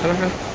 Hello, hello.